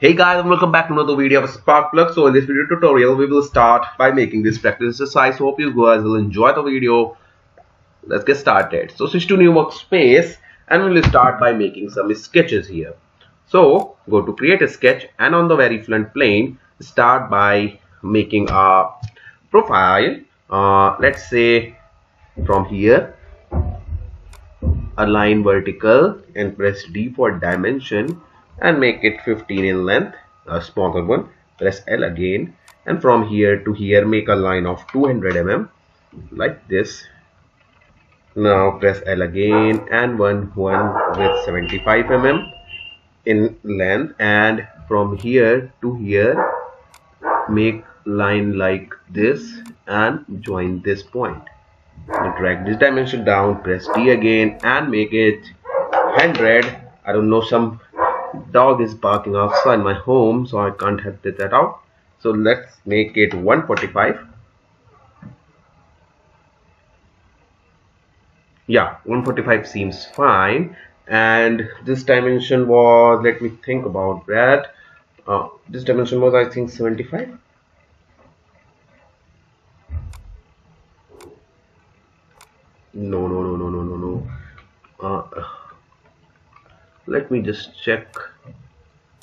Hey guys and welcome back to another video of Sparkplug. So in this video tutorial we will start by making this practice exercise. Hope you guys will enjoy the video. Let's get started. So switch to new workspace and we will start by making some sketches here. So go to create a sketch and on the very front plane start by making a profile. Uh, let's say from here a line vertical and press D for dimension and make it 15 in length a smaller one. Press L again and from here to here make a line of 200 mm like this. Now press L again and one one with 75 mm in length. And from here to here make line like this and join this point. Drag this dimension down press D again and make it 100 I don't know some dog is barking outside my home so I can't have that out so let's make it 145 yeah 145 seems fine. And this dimension was let me think about that. Uh, this dimension was I think 75 no no no no no no no. Uh, let me just check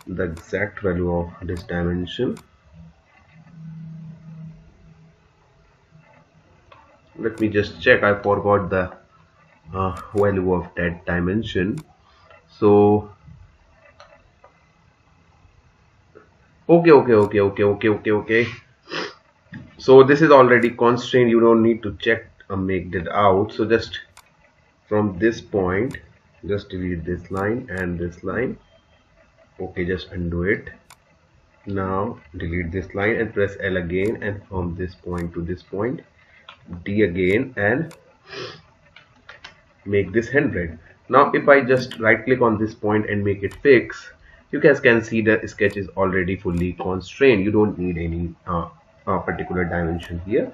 the exact value of this dimension. Let me just check I forgot the uh, value of that dimension. So okay okay okay okay okay okay okay. So this is already constrained you don't need to check and make that out. So just from this point just delete this line and this line. Okay just undo it. Now delete this line and press L again and from this point to this point. D again and make this 100 now if I just right click on this point and make it fix you guys can see the sketch is already fully constrained. You don't need any uh, uh, particular dimension here.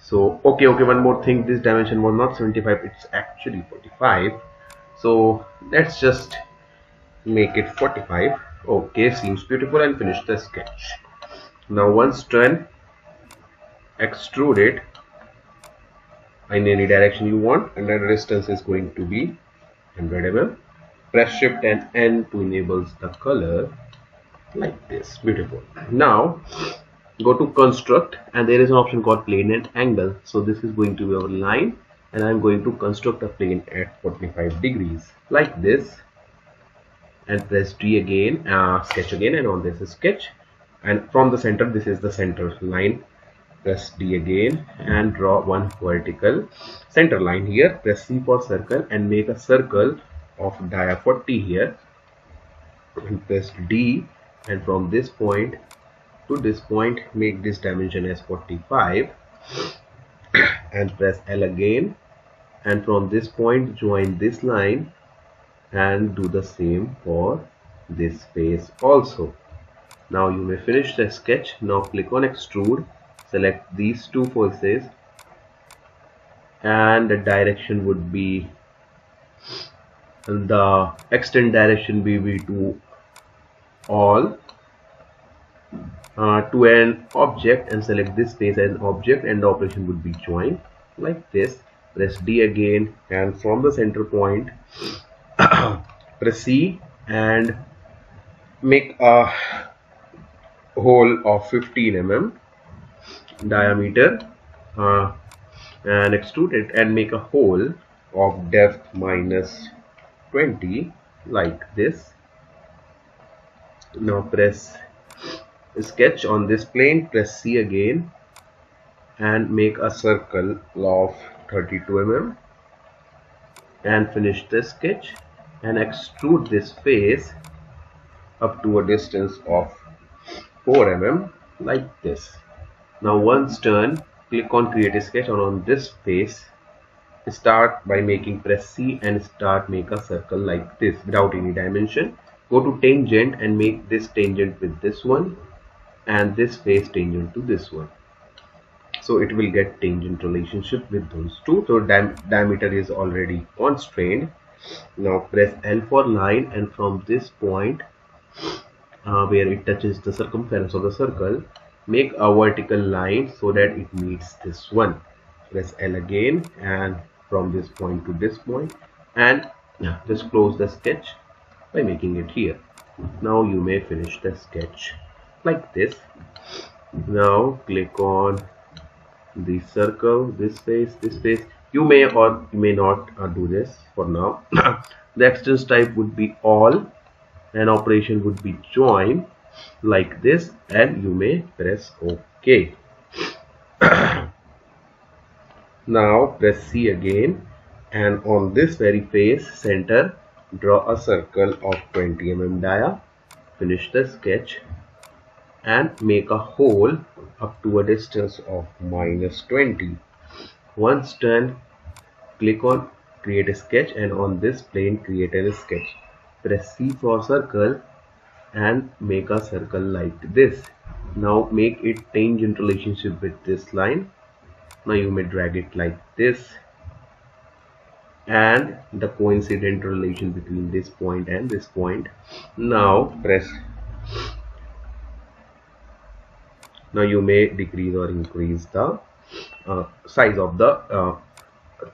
So okay okay one more thing. This dimension was not 75 it's actually 45 so let's just make it 45 okay seems beautiful and finish the sketch. Now once done extrude it in any direction you want. And the distance is going to be 100 mm press shift and n to enable the color like this. Beautiful. Now go to construct. And there is an option called plane and angle. So this is going to be our line and I'm going to construct a plane at 45 degrees. Like this. And press D again uh, sketch again and on this sketch. And from the center this is the center line. Press D again and draw one vertical center line here. Press C for circle and make a circle of dia 40 here. And press D and from this point to this point make this dimension as 45 and press L again. And from this point join this line and do the same for this face also. Now you may finish the sketch. Now click on extrude. Select these two faces and the direction would be the extend direction will be to all uh, to an object and select this space as an object and the operation would be join like this. Press D again and from the center point press C and make a hole of 15 mm diameter uh, and extrude it and make a hole of depth minus 20 like this. Now press sketch on this plane press C again and make a circle of 32 mm and finish the sketch and extrude this face up to a distance of 4 mm like this. Now once done click on create a sketch and on this face start by making press C and start make a circle like this without any dimension. Go to tangent and make this tangent with this one and this face tangent to this one. So it will get tangent relationship with those two. So diameter is already constrained. Now press L for line and from this point uh, where it touches the circumference of the circle make a vertical line so that it meets this one. Press L again and from this point to this point and just close the sketch by making it here. Now you may finish the sketch like this. Now click on the circle this face this face. You may or you may not uh, do this for now. The extents type would be all and operation would be join like this and you may press ok. Now press C again and on this very face center draw a circle of 20 mm dia. Finish the sketch and make a hole up to a distance of minus 20 once done click on create a sketch and on this plane create a sketch. Press C for circle and make a circle like this. Now make it tangent relationship with this line. Now you may drag it like this. And the coincident relation between this point and this point. Now press now you may decrease or increase the uh, size of the uh,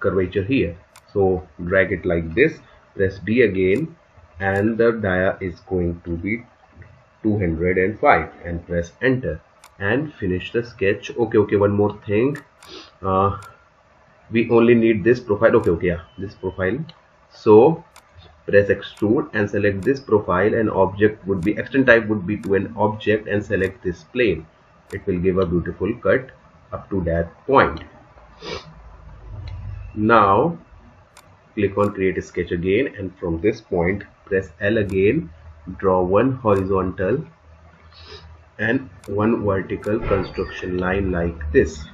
curvature here. So drag it like this press D again and the dia is going to be 205 and press enter. And finish the sketch. Okay okay one more thing. Uh, we only need this profile. Okay okay yeah this profile. So press extrude and select this profile. And object would be extend type would be to an object and select this plane it will give a beautiful cut up to that point. Now click on create a sketch again and from this point press L again draw one horizontal and one vertical construction line like this.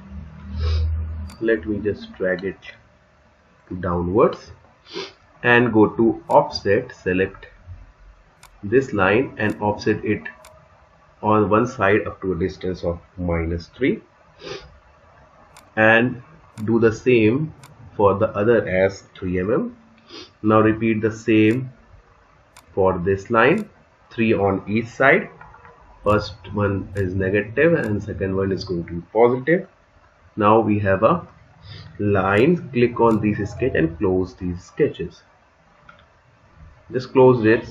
Let me just drag it downwards and go to offset select this line and offset it on one side up to a distance of minus 3 and do the same for the other as 3 mm. Now repeat the same for this line 3 on each side. First one is negative and second one is going to be positive. Now we have a line click on this sketch and close these sketches. Just close this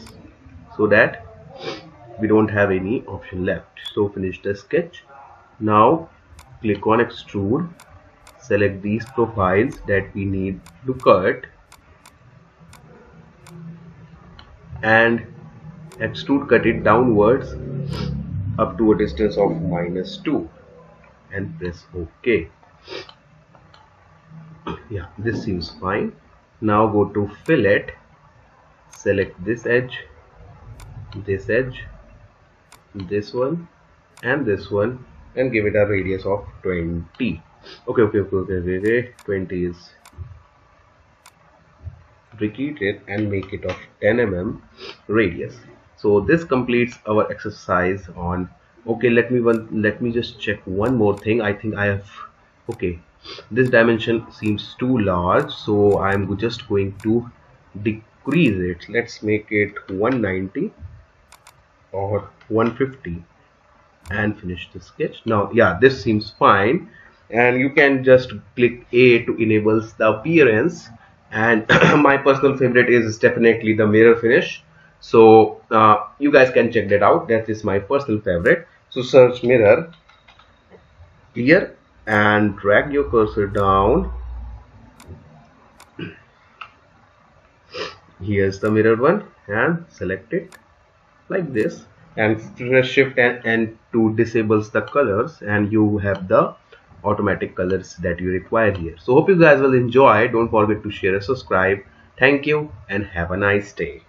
so that we don't have any option left. So finish the sketch. Now click on extrude. Select these profiles that we need to cut. And extrude cut it downwards up to a distance of minus 2 and press ok. Yeah this seems fine. Now go to fillet. Select this edge this edge this one and this one and give it a radius of 20 okay okay okay okay, okay. 20 is retreat it and make it of 10 mm radius. So this completes our exercise on okay let me one let me just check one more thing. I think i have okay this dimension seems too large so i'm just going to decrease it. Let's make it 190 or 150 and finish the sketch. Now yeah this seems fine. And you can just click A to enable the appearance. And my personal favorite is definitely the mirror finish. So uh, you guys can check that out. That is my personal favorite. So search mirror clear and drag your cursor down. Here's the mirror one. And select it like this and press shift and, and to disables the colors and you have the automatic colors that you require here. So hope you guys will enjoy. Don't forget to share and subscribe. Thank you and have a nice day